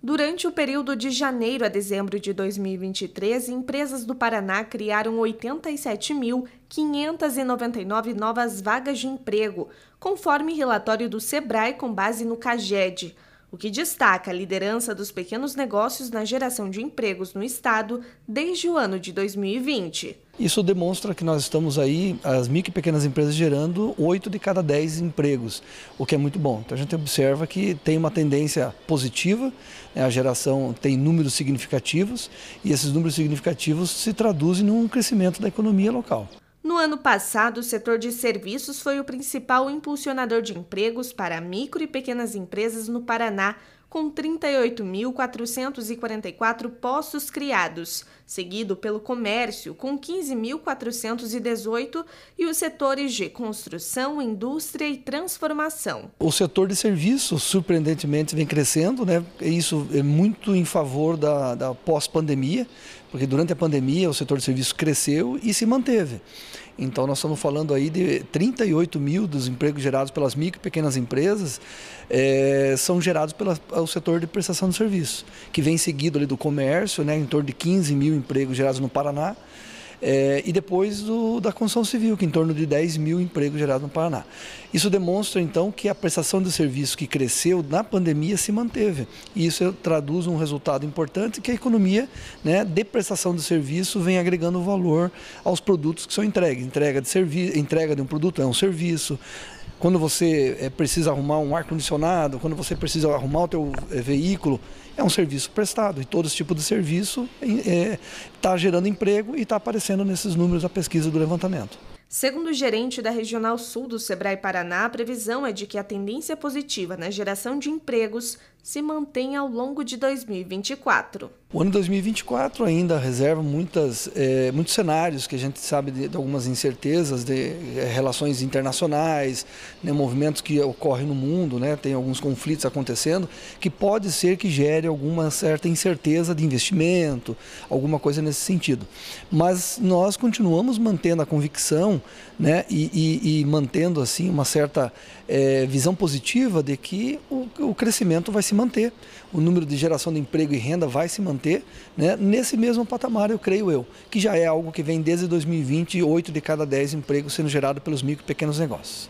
Durante o período de janeiro a dezembro de 2023, empresas do Paraná criaram 87.599 novas vagas de emprego, conforme relatório do Sebrae com base no CAGED, o que destaca a liderança dos pequenos negócios na geração de empregos no estado desde o ano de 2020. Isso demonstra que nós estamos aí, as micro e pequenas empresas, gerando 8 de cada 10 empregos, o que é muito bom. Então a gente observa que tem uma tendência positiva, né? a geração tem números significativos e esses números significativos se traduzem num crescimento da economia local. No ano passado, o setor de serviços foi o principal impulsionador de empregos para micro e pequenas empresas no Paraná, com 38.444 postos criados, seguido pelo comércio, com 15.418, e os setores de construção, indústria e transformação. O setor de serviços, surpreendentemente, vem crescendo, né? isso é muito em favor da, da pós-pandemia, porque durante a pandemia o setor de serviços cresceu e se manteve. Então nós estamos falando aí de 38 mil dos empregos gerados pelas micro e pequenas empresas é, são gerados pelo setor de prestação de serviço, que vem seguido ali do comércio, né, em torno de 15 mil empregos gerados no Paraná, é, e depois do, da construção civil, que em torno de 10 mil empregos gerados no Paraná. Isso demonstra, então, que a prestação de serviço que cresceu na pandemia se manteve. E isso traduz um resultado importante que a economia né, de prestação de serviço vem agregando valor aos produtos que são entregues. Entrega de, entrega de um produto é um serviço, quando você é, precisa arrumar um ar-condicionado, quando você precisa arrumar o teu é, veículo, é um serviço prestado. E todo esse tipo de serviço está é, tá gerando emprego e está aparecendo nesses números da pesquisa do levantamento. Segundo o gerente da Regional Sul do Sebrae Paraná, a previsão é de que a tendência positiva na geração de empregos se mantenha ao longo de 2024. O ano 2024 ainda reserva muitas, é, muitos cenários que a gente sabe de, de algumas incertezas de é, relações internacionais, né, movimentos que ocorrem no mundo, né, tem alguns conflitos acontecendo, que pode ser que gere alguma certa incerteza de investimento, alguma coisa nesse sentido. Mas nós continuamos mantendo a convicção né, e, e, e mantendo assim uma certa é, visão positiva de que o, o crescimento vai se manter, o número de geração de emprego e renda vai se manter né, nesse mesmo patamar, eu creio eu, que já é algo que vem desde 2020, 8 de cada 10 empregos sendo gerado pelos micro e pequenos negócios.